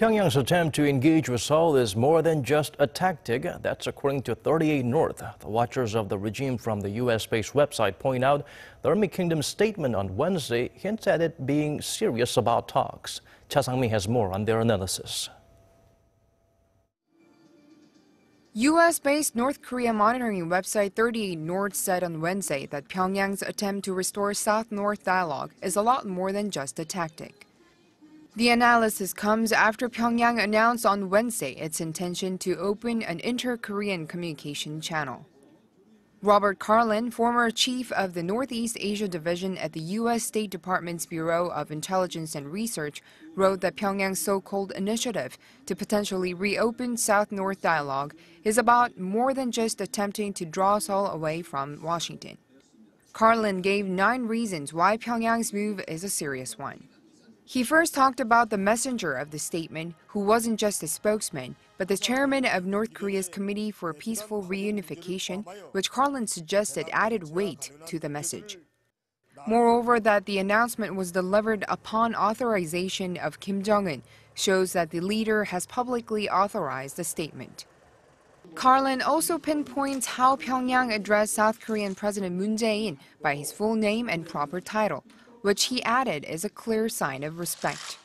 Pyongyang's attempt to engage with Seoul is more than just a tactic. That's according to 38 North. The watchers of the regime from the U.S.-based website point out the Hermit Kingdom's statement on Wednesday hints at it being serious about talks. Cha Sang-mi has more on their analysis. U.S.-based North Korea monitoring website 38 North said on Wednesday that Pyongyang's attempt to restore South-North dialogue is a lot more than just a tactic. The analysis comes after Pyongyang announced on Wednesday its intention to open an inter-Korean communication channel. Robert Carlin, former chief of the Northeast Asia Division at the U.S. State Department's Bureau of Intelligence and Research, wrote that Pyongyang's so-called initiative to potentially reopen South-North dialogue is about more than just attempting to draw Seoul away from Washington. Carlin gave nine reasons why Pyongyang's move is a serious one. He first talked about the messenger of the statement, who wasn't just a spokesman, but the chairman of North Korea's Committee for Peaceful Reunification, which Carlin suggested added weight to the message. Moreover, that the announcement was delivered upon authorization of Kim Jong-un shows that the leader has publicly authorized the statement. Carlin also pinpoints how Pyongyang addressed South Korean President Moon Jae-in by his full name and proper title, which he added is a clear sign of respect.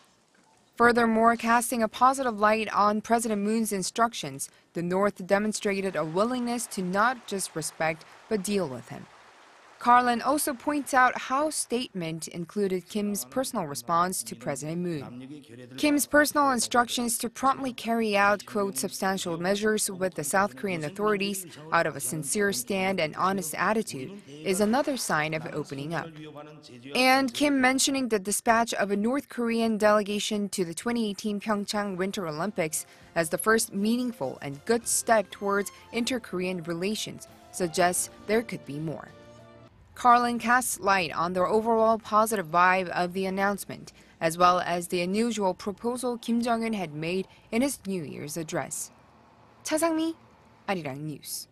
Furthermore, casting a positive light on President Moon's instructions, the North demonstrated a willingness to not just respect but deal with him. Carlin also points out how statement included Kim's personal response to President Moon. Kim's personal instructions to promptly carry out, quote, substantial measures with the South Korean authorities out of a sincere stand and honest attitude is another sign of opening up. And Kim mentioning the dispatch of a North Korean delegation to the 2018 Pyeongchang Winter Olympics as the first meaningful and good step towards inter-Korean relations suggests there could be more. Carlin casts light on the overall positive vibe of the announcement, as well as the unusual proposal Kim Jong-un had made in his New Year's address. 차상미, 아리랑 뉴스.